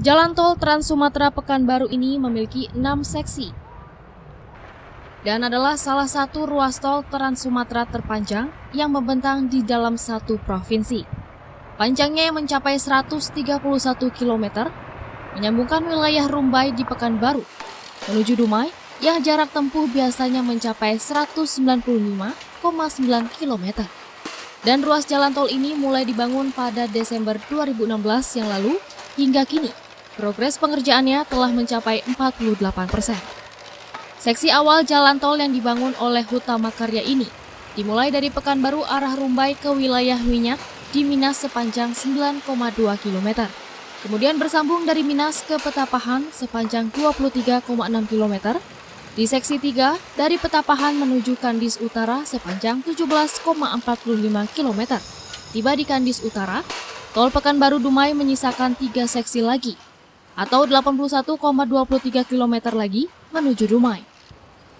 Jalan tol Trans Sumatera Pekanbaru ini memiliki enam seksi dan adalah salah satu ruas tol Trans Sumatera terpanjang yang membentang di dalam satu provinsi. Panjangnya yang mencapai 131 km, menyambungkan wilayah Rumbai di Pekanbaru menuju Dumai yang jarak tempuh biasanya mencapai 195,9 km. Dan ruas jalan tol ini mulai dibangun pada Desember 2016 yang lalu hingga kini. Progres pengerjaannya telah mencapai 48 persen. Seksi awal jalan tol yang dibangun oleh Hutama Karya ini dimulai dari Pekanbaru arah Rumbai ke wilayah Minyak di Minas sepanjang 9,2 km. Kemudian bersambung dari Minas ke Petapahan sepanjang 23,6 km. Di seksi 3 dari Petapahan menuju Kandis Utara sepanjang 17,45 km. Tiba di Kandis Utara, tol Pekanbaru Dumai menyisakan tiga seksi lagi atau 81,23 km lagi menuju Dumai.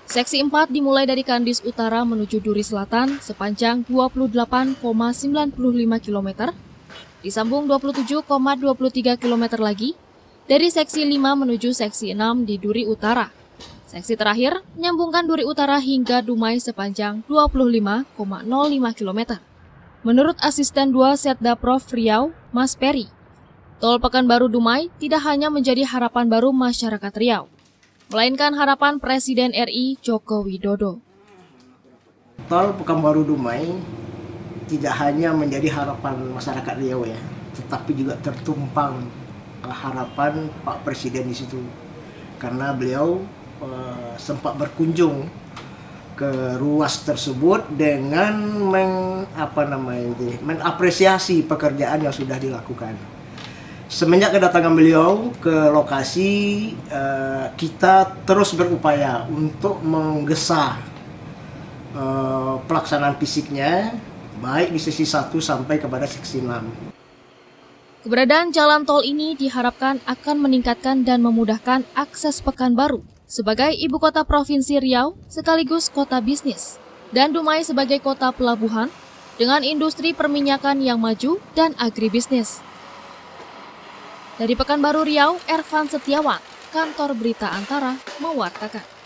Seksi 4 dimulai dari Kandis Utara menuju Duri Selatan sepanjang 28,95 km, disambung 27,23 km lagi dari seksi 5 menuju seksi 6 di Duri Utara. Seksi terakhir menyambungkan Duri Utara hingga Dumai sepanjang 25,05 km. Menurut asisten 2 Setda Prof Riau, Mas Peri, Tol Pekanbaru Dumai tidak hanya menjadi harapan baru masyarakat Riau, melainkan harapan Presiden RI Joko Widodo. Tol Pekanbaru Dumai tidak hanya menjadi harapan masyarakat Riau ya, tetapi juga tertumpang harapan Pak Presiden di situ. Karena beliau uh, sempat berkunjung ke ruas tersebut dengan meng, namanya itu, mengapresiasi pekerjaan yang sudah dilakukan semenjak kedatangan beliau ke lokasi uh, kita terus berupaya untuk menggesa uh, pelaksanaan fisiknya baik di sisi 1 sampai kepada seksi 6. Keberadaan jalan tol ini diharapkan akan meningkatkan dan memudahkan akses Pekanbaru sebagai ibu kota provinsi Riau sekaligus kota bisnis dan Dumai sebagai kota pelabuhan dengan industri perminyakan yang maju dan agribisnis. Dari Pekanbaru Riau, Ervan Setiawan, Kantor Berita Antara, mewartakan.